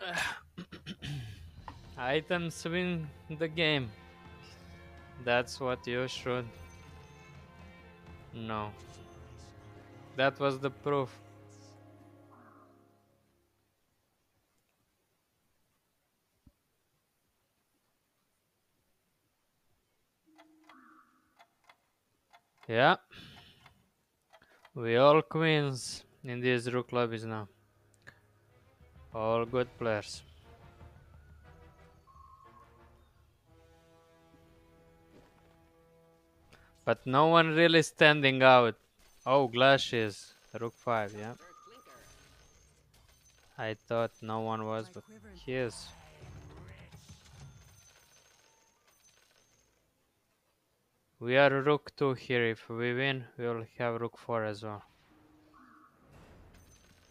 Uh, Items win the game. That's what you should know. That was the proof. Yeah. We all queens in these rook lobbies now. All good players. But no one really standing out. Oh, Glash is Rook 5, yeah. I thought no one was, but he is. We are Rook 2 here. If we win, we will have Rook 4 as well.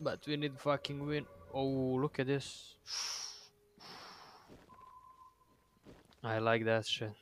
But we need fucking win. Oh, look at this. I like that shit.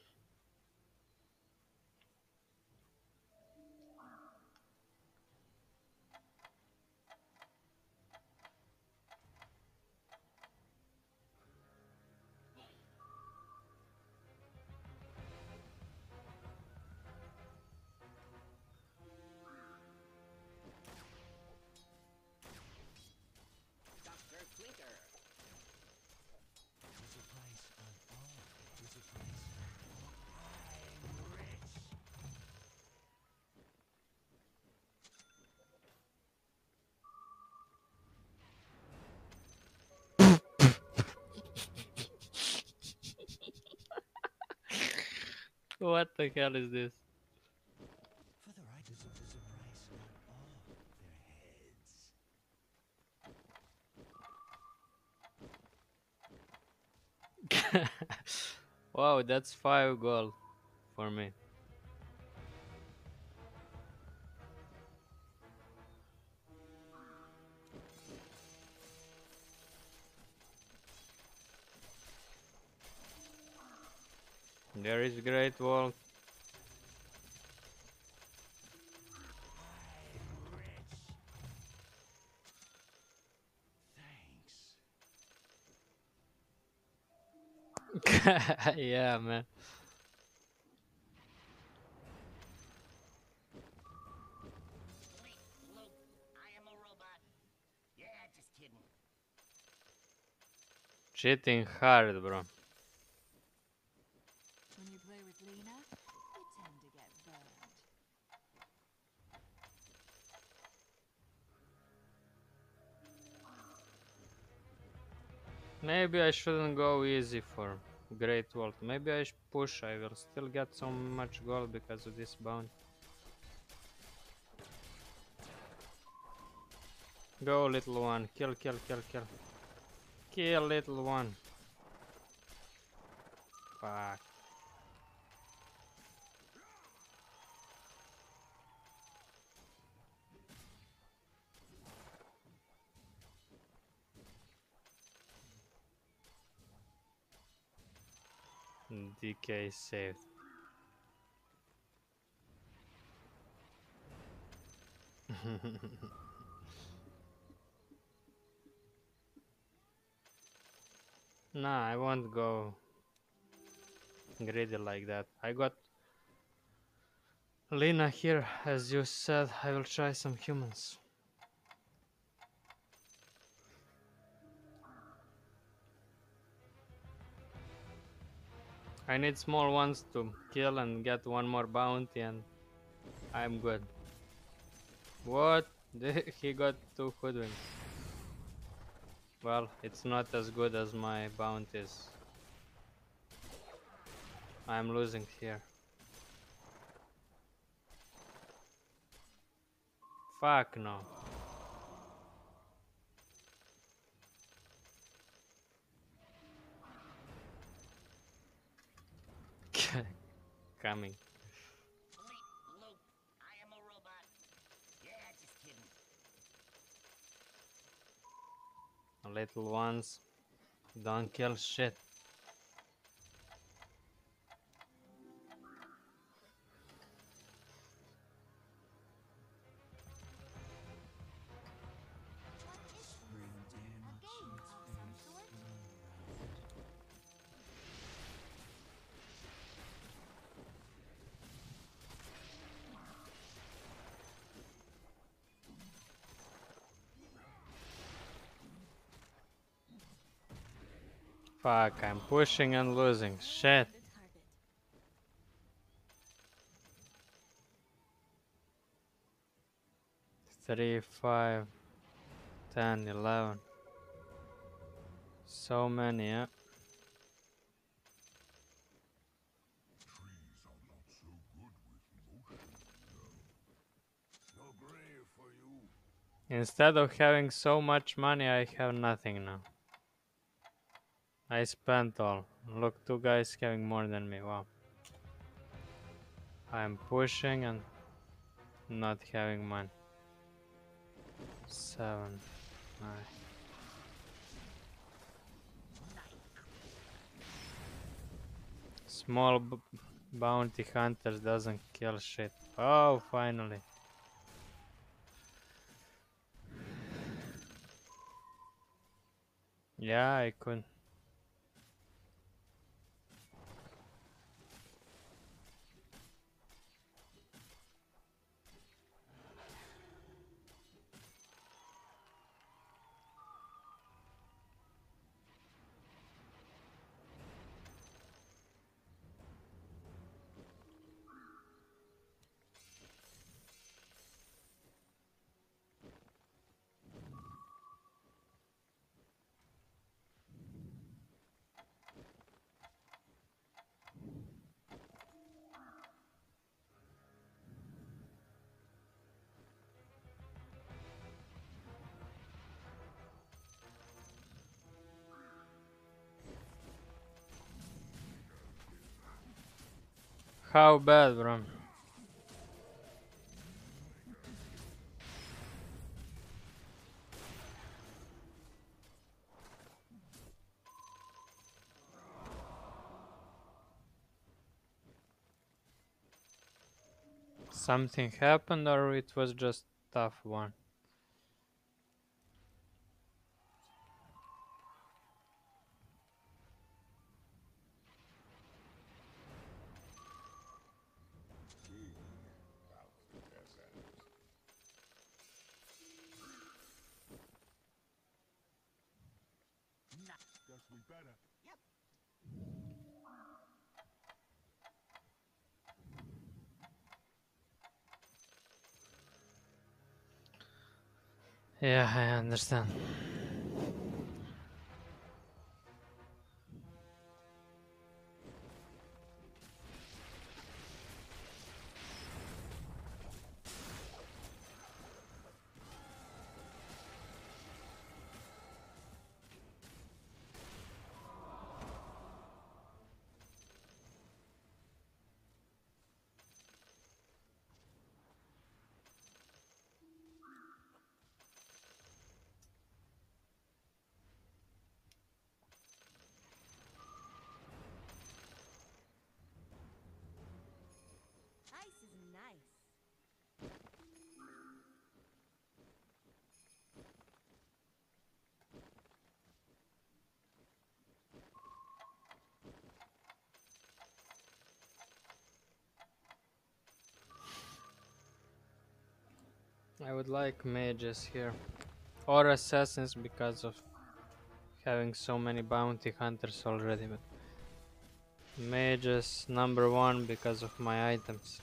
What the hell is this? For the right is a price on all their heads. wow, that's five gold for me. There is Great Wall. Thanks. yeah, man. Cheating hard, bro. Maybe I shouldn't go easy for Great World. Maybe I push. I will still get so much gold because of this bounty. Go, little one. Kill, kill, kill, kill. Kill, little one. Fuck. DK saved. nah, I won't go greedy like that. I got Lina here, as you said. I will try some humans. I need small ones to kill and get one more bounty and I'm good. What? he got two hoodwinks. Well, it's not as good as my bounties. I'm losing here. Fuck no. Little ones. Don't kill shit. Fuck, I'm pushing and losing. Shit. Three, five, ten, eleven. So many, yeah. Instead of having so much money, I have nothing now. I spent all. Look, two guys having more than me. Wow. I'm pushing and not having money. Seven, nine. Small bounty hunters doesn't kill shit. Oh, finally. Yeah, I could. How bad, bro? Something happened or it was just tough one? Yeah, I understand. I would like mages here. Or assassins because of having so many bounty hunters already, but mages number one because of my items.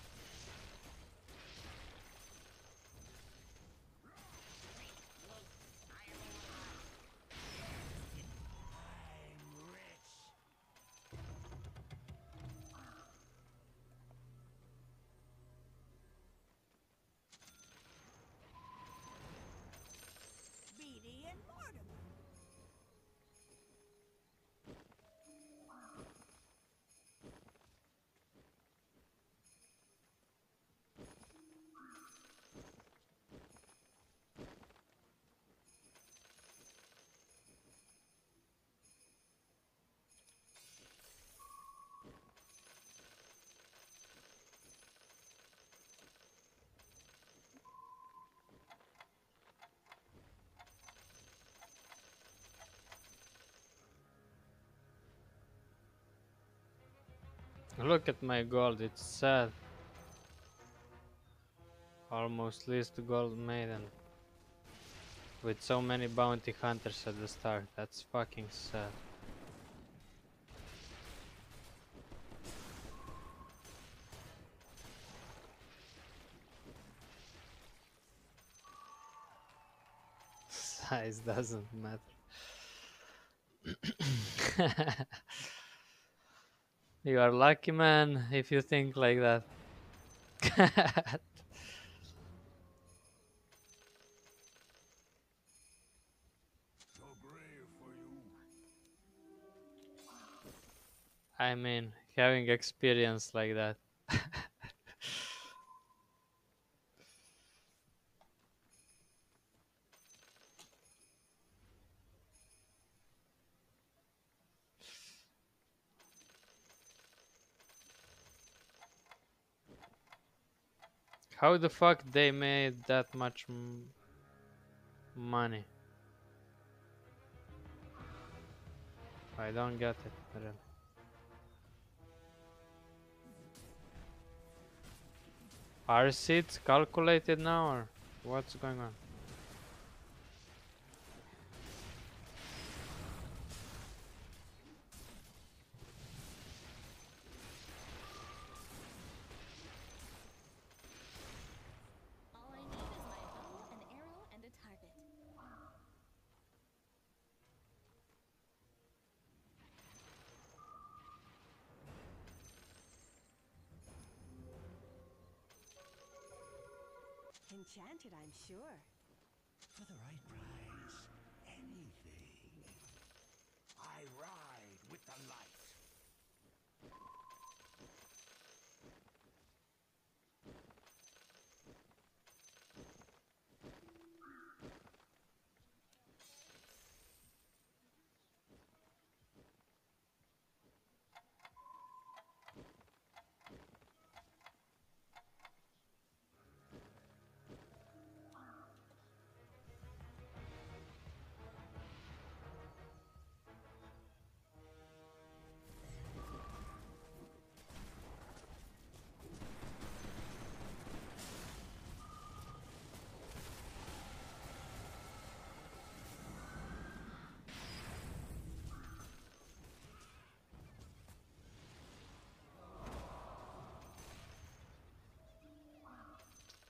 Look at my gold, it's sad. Almost least gold maiden. With so many bounty hunters at the start, that's fucking sad. Size doesn't matter. you are lucky man if you think like that. I mean, having experience like that. How the fuck they made that much money? I don't get it. Really. Are seats calculated now or what's going on? Enchanted, I'm sure. For the right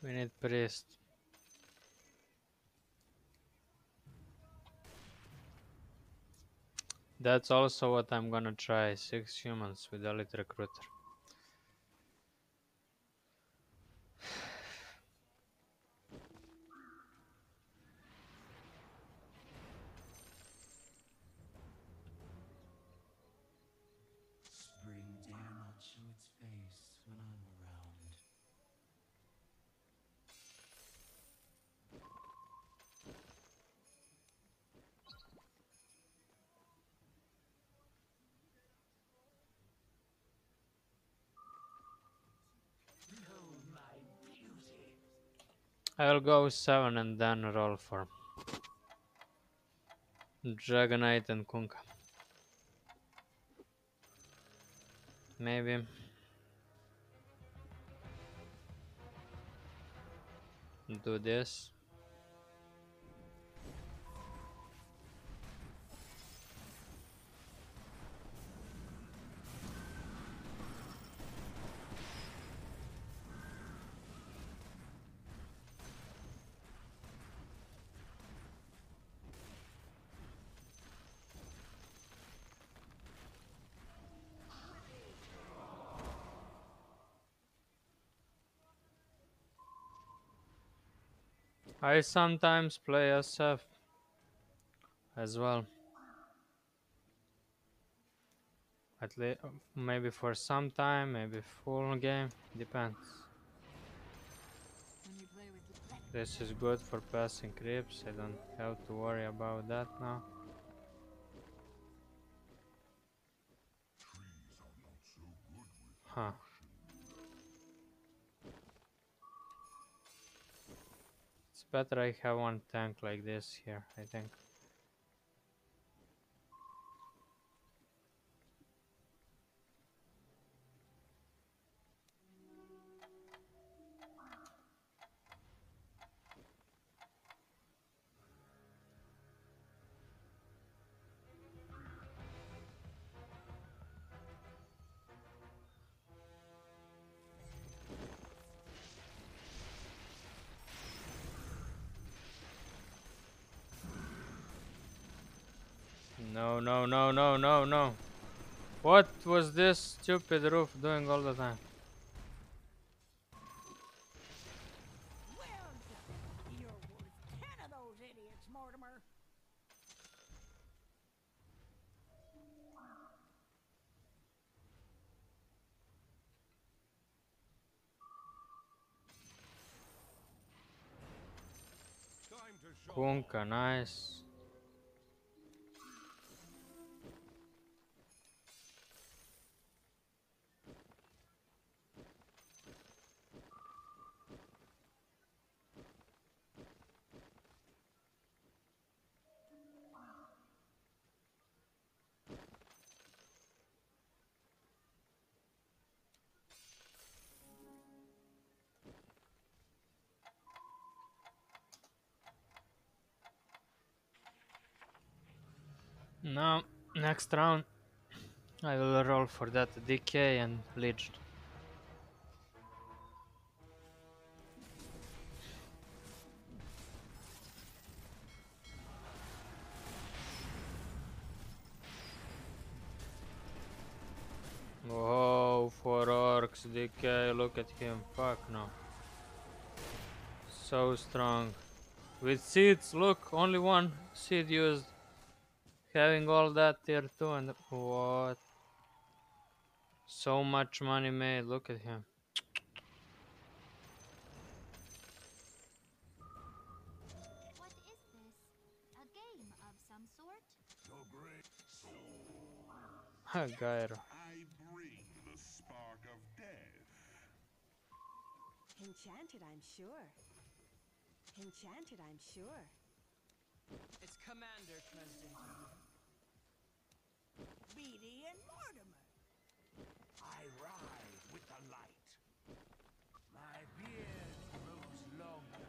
We need priest. That's also what I'm gonna try. Six humans with elite recruiter. I'll go seven and then roll for Dragonite and Kunkka. Maybe. Do this. I sometimes play SF as well. At least maybe for some time, maybe full game, depends. This is good for passing creeps. I don't have to worry about that now. Huh. Better I have one tank like this here, I think. No, no, no, no, no. What was this stupid roof doing all the time? Well done. Now, next round, I will roll for that decay and leech. Whoa, four orcs, decay, look at him, fuck no. So strong. With seeds, look, only one seed used. Having all that tier 2 and what? So much money made, look at him. What is this? A game of some sort? Gyro. I bring the spark of death. Enchanted, I'm sure. Enchanted, I'm sure. It's Commander Dresden. Beatty and Mortimer. I ride with the light. My beard grows longer.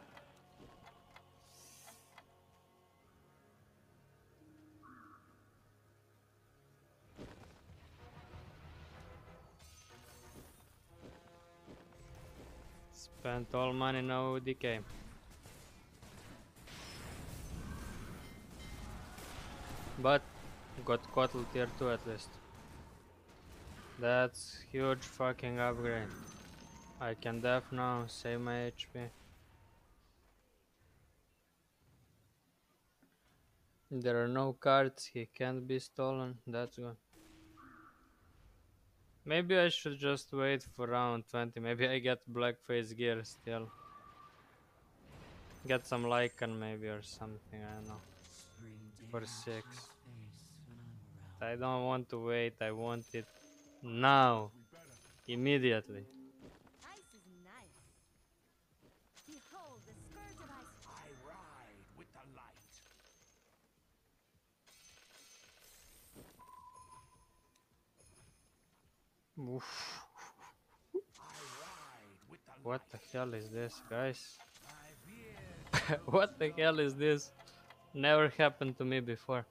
Spent all money, no decay. But got Kotl tier 2 at least. That's huge fucking upgrade. I can def now, save my HP. There are no cards, he can't be stolen, that's good. Maybe I should just wait for round 20, maybe I get blackface gear still. Get some Lycan maybe or something, I don't know. For six. I don't want to wait, I want it now. Immediately. Ice is nice. Behold the scourge of ice. I ride with the light. Oof. I ride with the What the hell is this, guys? What the hell is this? Never happened to me before.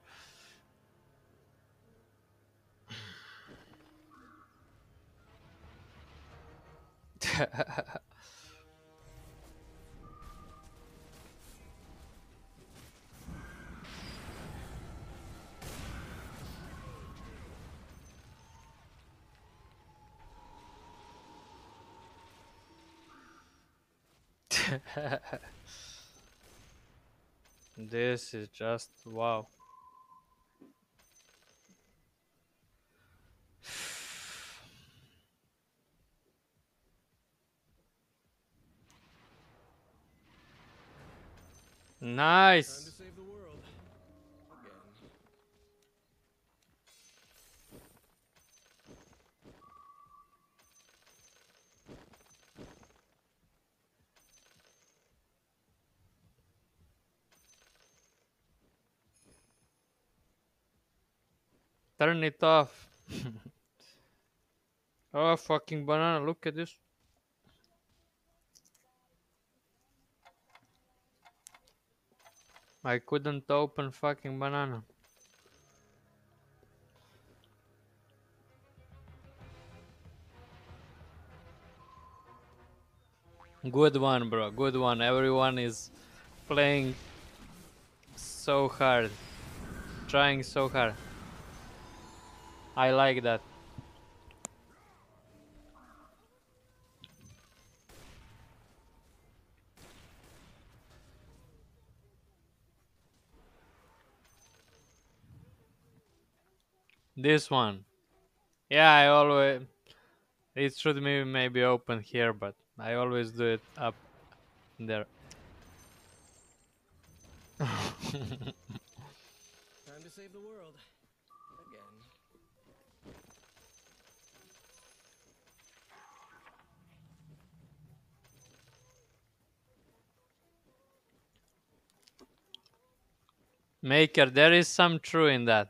this is just wow. Nice. save the world. Again. Turn it off. oh, fucking banana. Look at this. I couldn't open fucking banana. Good one, bro. Good one. Everyone is playing so hard. Trying so hard. I like that. This one. Yeah, I always. It should be maybe open here, but I always do it up there. Time to save the world. Again. Maker, there is some true in that.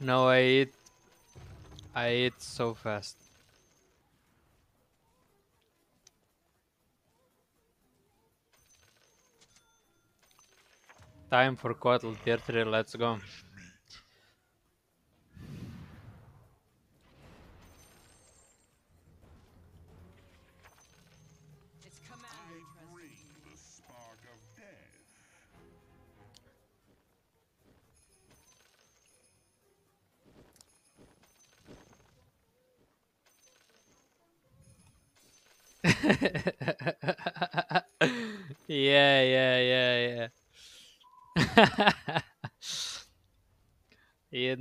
no, I eat. I eat so fast. Time for tier 3, let's go.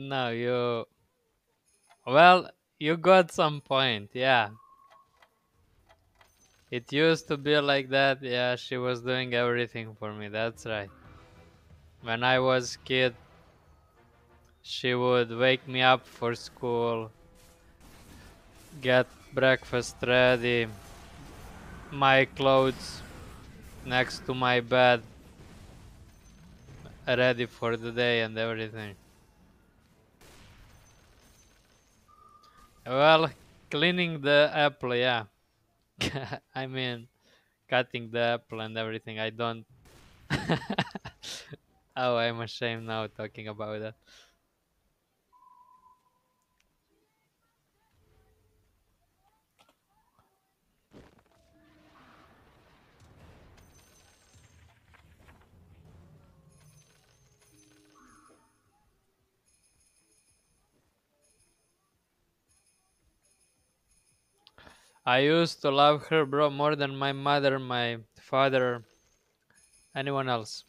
Know, you. Well, you got some point, yeah. It used to be like that, yeah, she was doing everything for me, that's right. When I was kid, she would wake me up for school, get breakfast ready, my clothes next to my bed, ready for the day and everything. Well, cleaning the apple, yeah. I mean, cutting the apple and everything. I don't. oh, I'm ashamed now talking about that. I used to love her, bro, more than my mother, my father, anyone else.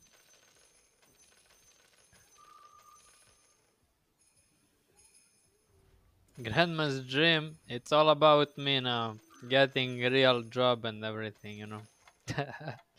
Grandma's dream, it's all about me now. Getting real job and everything, you know.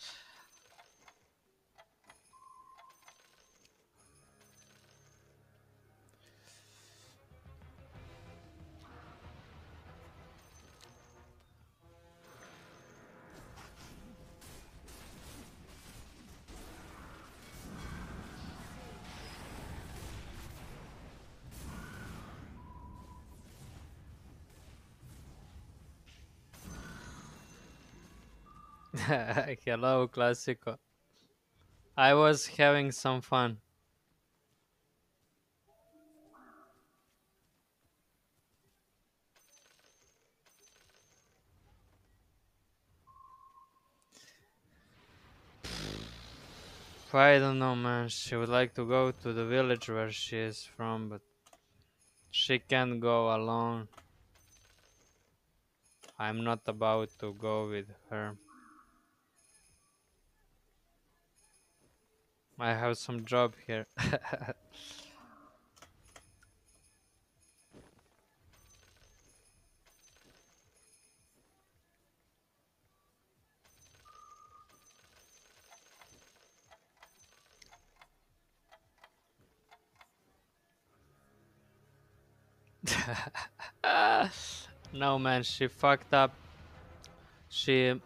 Hello, Classico. I was having some fun. I don't know, man. She would like to go to the village where she is from, but she can't go alone. I'm not about to go with her. I have some job here. no man, she fucked up. She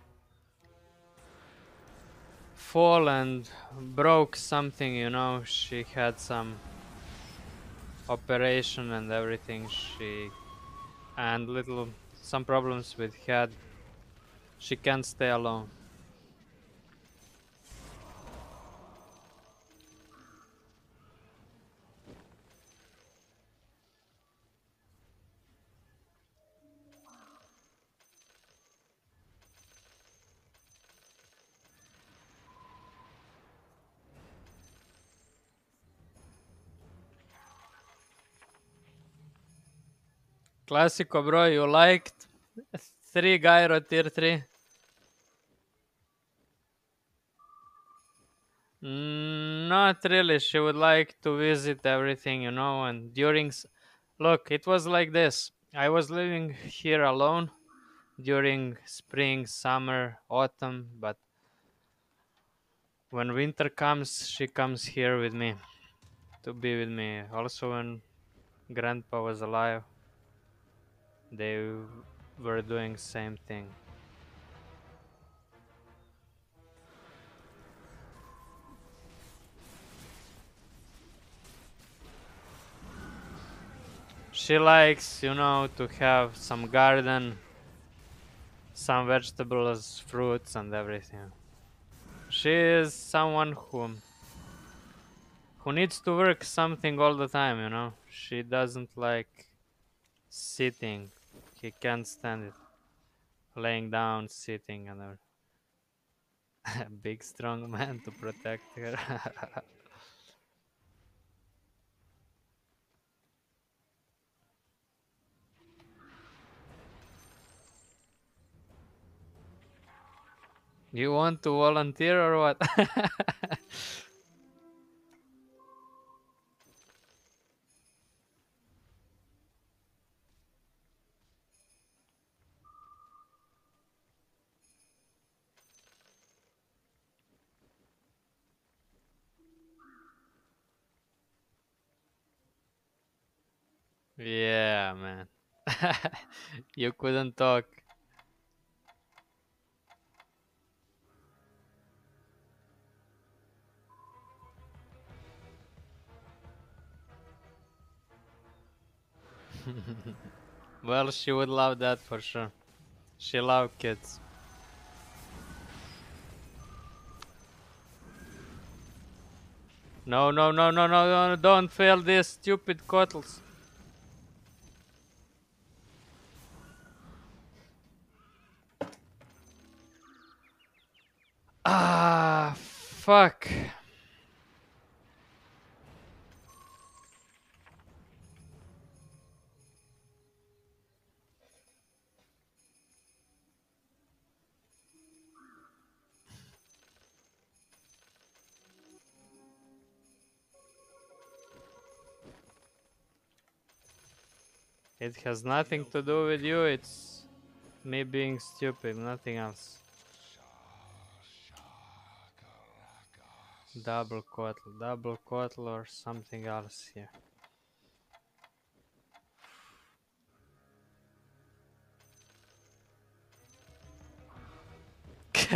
fall and broke something, you know. She had some operation and everything. She and little some problems with head. She can't stay alone. Classico, bro. You liked three gyro tier three. Mm, Not really. She would like to visit everything, you know. And during, look, it was like this. I was living here alone during spring, summer, autumn, but when winter comes, she comes here with me to be with me. Also, when grandpa was alive, they were doing same thing. She likes, you know, to have some garden, some vegetables, fruits, and everything. She is someone who who needs to work something all the time, you know. She doesn't like sitting. He can't stand it. Laying down, sitting, and everything. big strong man to protect her. you want to volunteer or what? yeah, man. you couldn't talk. well, she would love that for sure. She love kids. No, no, no, no, no, no, don't fail these stupid Kotls. Ah, fuck. It has nothing to do with you, it's me being stupid, nothing else. Double Kotl, double Kotl or something else here.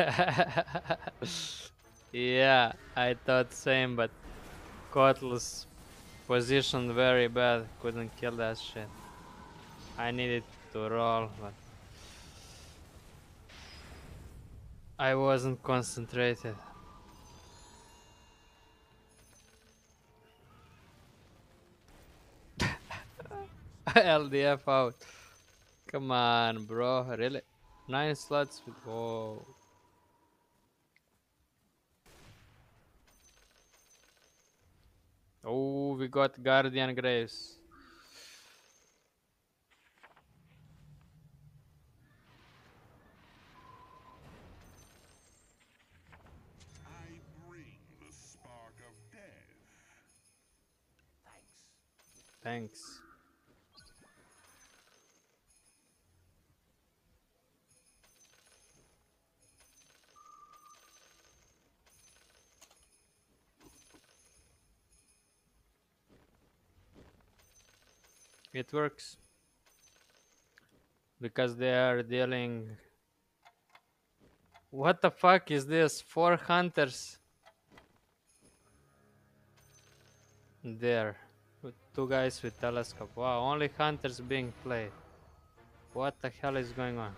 yeah, I thought same, but Kotl's position very bad. Couldn't kill that shit. I needed to roll, but I wasn't concentrated. LDF out. Come on, bro. Really? Nine slots. Whoa. Oh, we got Guardian Graves. Thanks. It works. Because they are dealing. What the fuck is this? Four hunters. There. With two guys with telescope. Wow, only hunters being played. What the hell is going on?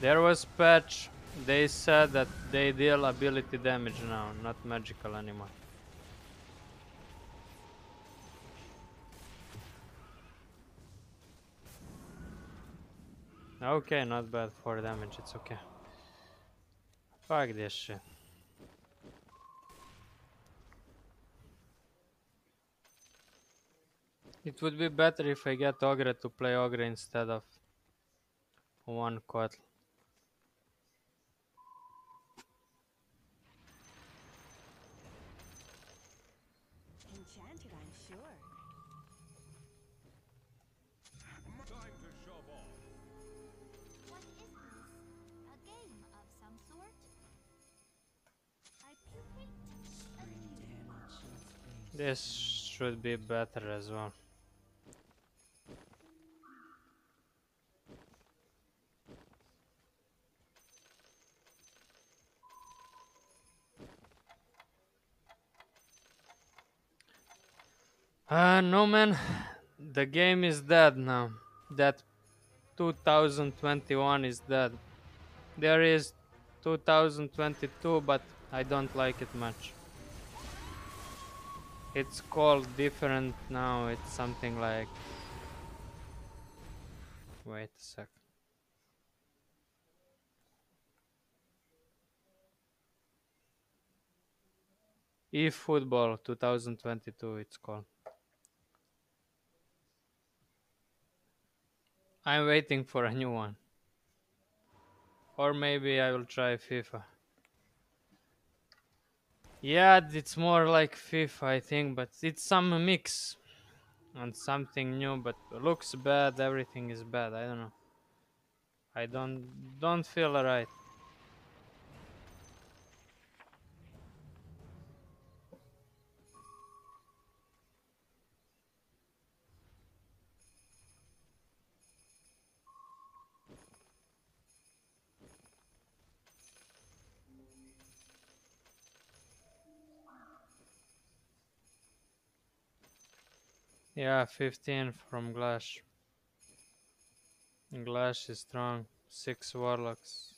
There was patch. They said that they deal ability damage now, not magical anymore. Okay, not bad for damage, it's okay. Fuck this shit. It would be better if I get Ogre to play Ogre instead of one Kotl. This should be better as well. Uh, no man, the game is dead now. That 2021 is dead. There is 2022, but I don't like it much. It's called different now. It's something like. Wait a sec. eFootball 2022 it's called. I'm waiting for a new one. Or maybe I will try FIFA. Yeah, it's more like FIFA, I think, but it's some mix and something new. But looks bad. Everything is bad. I don't know. I don't don't feel right. Yeah, 15 from Glash. Glash is strong. 6 Warlocks.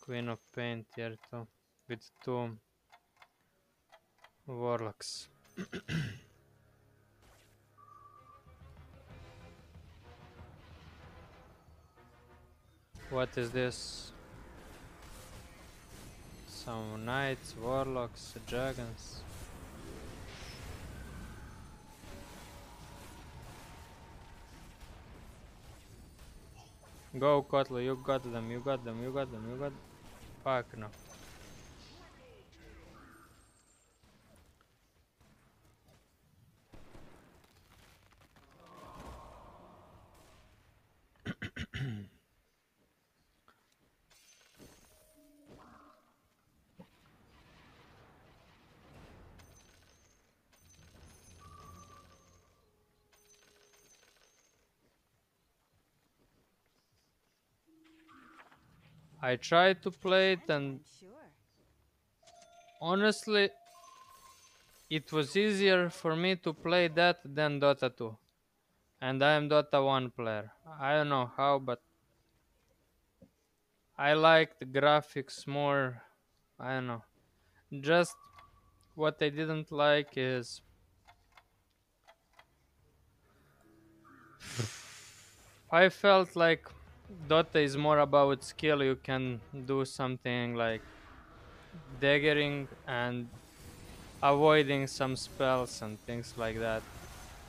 Queen of Pain tier 2. With 2 Warlocks. what is this? Some knights, warlocks, dragons. Go, Kotlo, you got them, you got them, you got them, you got. Fuck no. I tried to play it and honestly it was easier for me to play that than Dota 2. And I am Dota 1 player. I don't know how but I like the graphics more I don't know. Just what I didn't like is I felt like Dota is more about skill. You can do something like daggering and avoiding some spells and things like that,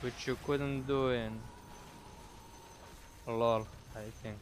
which you couldn't do in LOL, I think.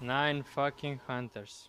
Nine fucking hunters.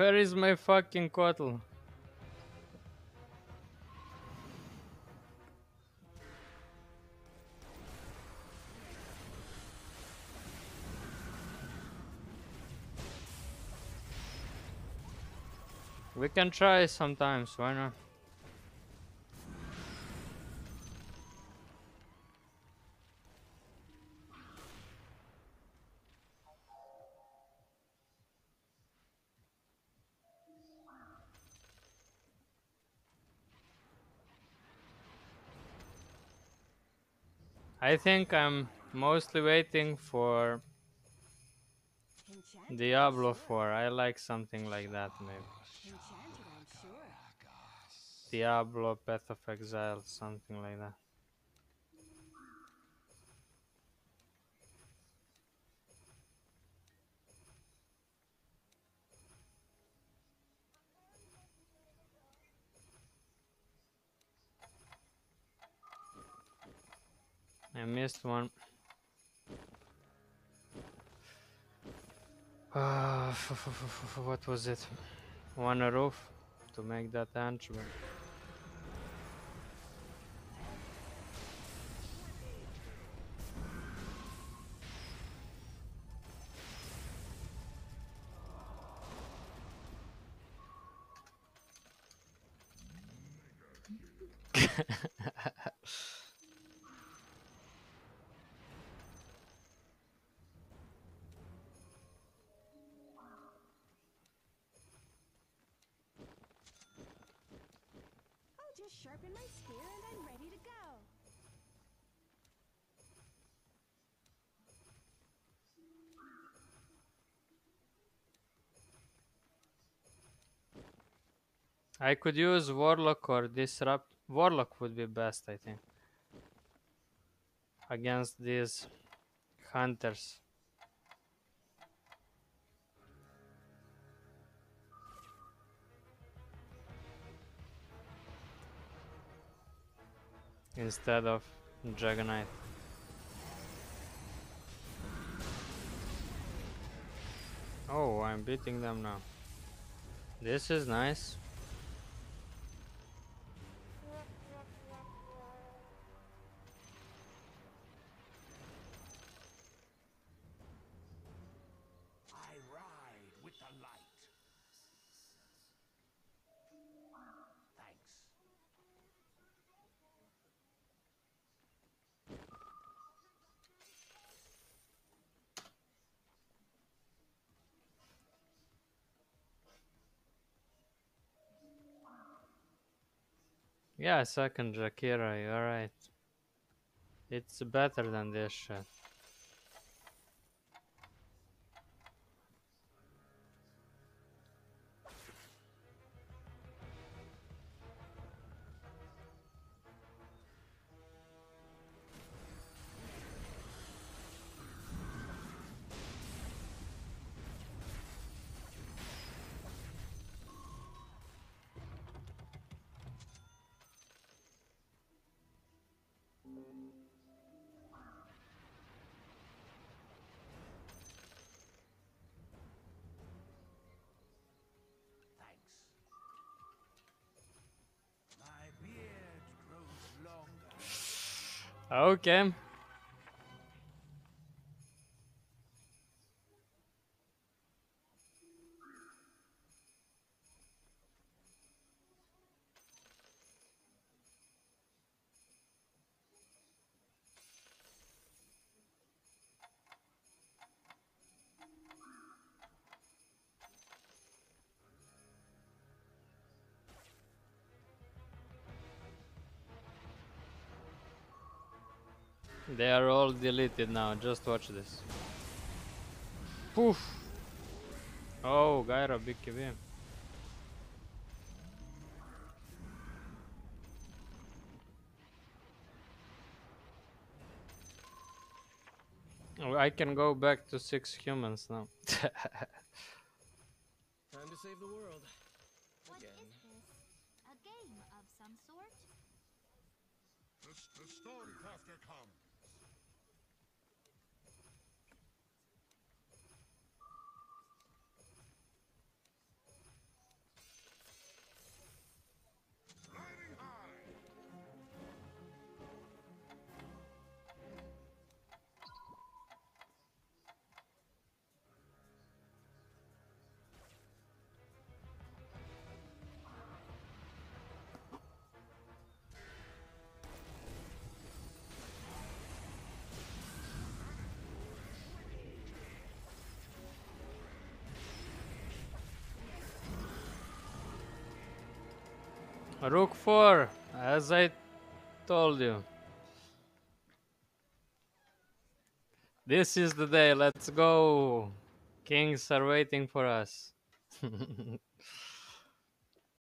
Where is my fucking Kotl? We can try sometimes, why not? I think I'm mostly waiting for Diablo 4. I like something like that maybe. enchanted, I'm sure. Diablo, Path of Exile, something like that. I missed one. Uh, what was it? One roof to make that henchman. Sharpen my spear and I'm ready to go. I could use Warlock or Disrupt. Warlock would be best, I think. Against these hunters. Instead of Dragon Knight. Oh, I'm beating them now. This is nice. Yeah, second Jakiro, you're right. It's better than this shit. Okay. They are all deleted now. Just watch this. Poof. Oh, Gyro, big beam. Oh, I can go back to six humans now. Time to save the world. What is Again. this? A game of some sort? The, the Stormcrafter comes. Rook 4, as I told you. This is the day, let's go! Kings are waiting for us.